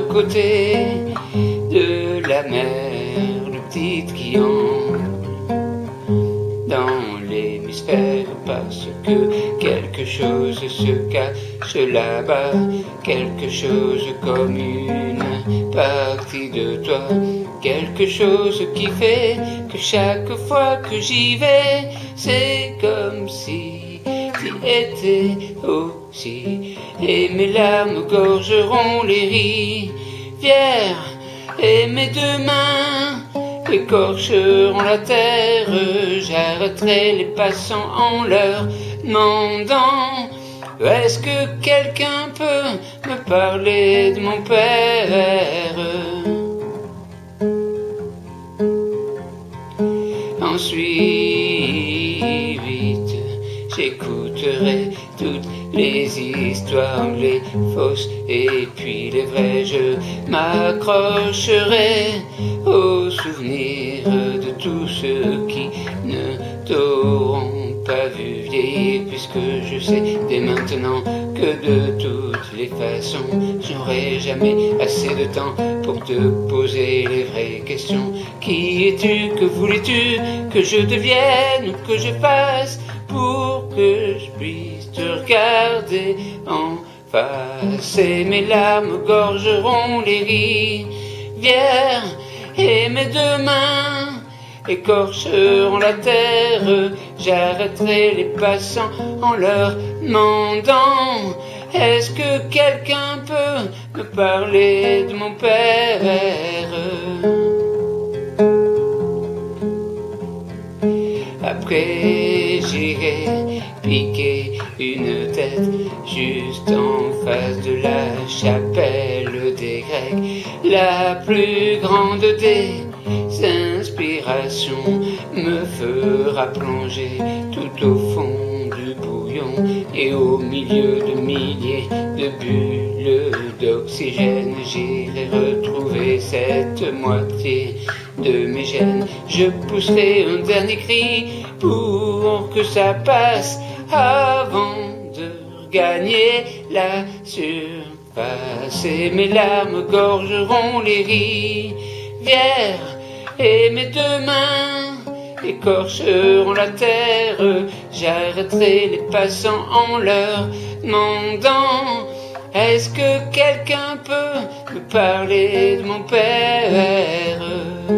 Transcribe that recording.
côté de la mer, le petit qui dans l'hémisphère parce que quelque chose se cache là-bas, quelque chose comme une partie de toi, quelque chose qui fait que chaque fois que j'y vais, c'est comme si et mes larmes gorgeront les rivières, et mes deux mains écorcheront la terre, j'arrêterai les passants en leur demandant est-ce que quelqu'un peut me parler de mon père? Ensuite, j'écouterai toutes les histoires, les fausses et puis les vraies. Je m'accrocherai aux souvenirs de tous ceux qui ne t'auront pas vu vieillir, puisque je sais dès maintenant que de toutes les façons, j'aurai jamais assez de temps pour te poser les vraies questions. Qui es-tu? Que voulais-tu? Que je devienne ou que je fasse? Que je puisse te regarder en face. Et mes larmes gorgeront les rivières. Et mes deux mains écorcheront la terre. J'arrêterai les passants en leur demandant Est-ce que quelqu'un peut me parler de mon père? Après une tête juste en face de la chapelle des Grecs, la plus grande des inspirations me fera plonger tout au fond du bouillon et au milieu de milliers de bulles d'oxygène. J'irai retrouver cette moitié de mes gènes. Je pousserai un dernier cri pour que ça passe avant de regagner la surface et mes larmes gorgeront les rivières et mes deux mains écorcheront la terre. J'arrêterai les passants en leur demandant Est-ce que quelqu'un peut me parler de mon père?